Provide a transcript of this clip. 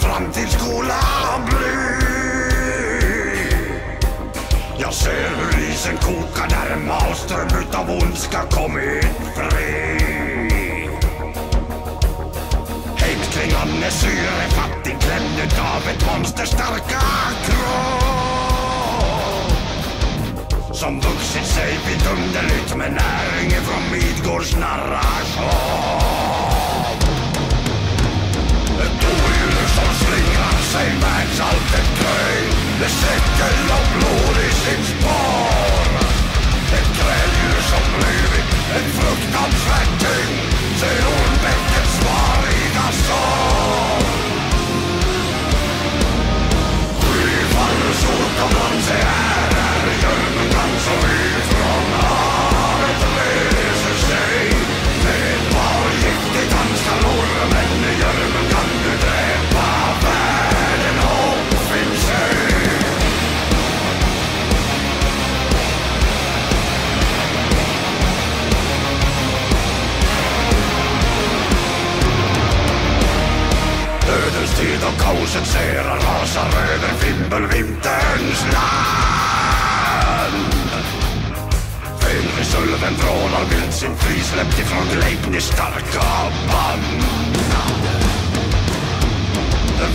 fram till skolan bly Jag ser hur isen kokar där en malström utav ondska kommit fri. Hängd kring Anne syrefattig klämd utav ett monsters starka kropp. Som vuxit sig vidunderligt med näring ifrån Midgårds narration exalted King The sickle of blood is born. It trails of living Huset serar rasar över fimbulvinterns land. Fenrisulven vrålar vilt sin frisläppt ifrån Gleipn starka band. Den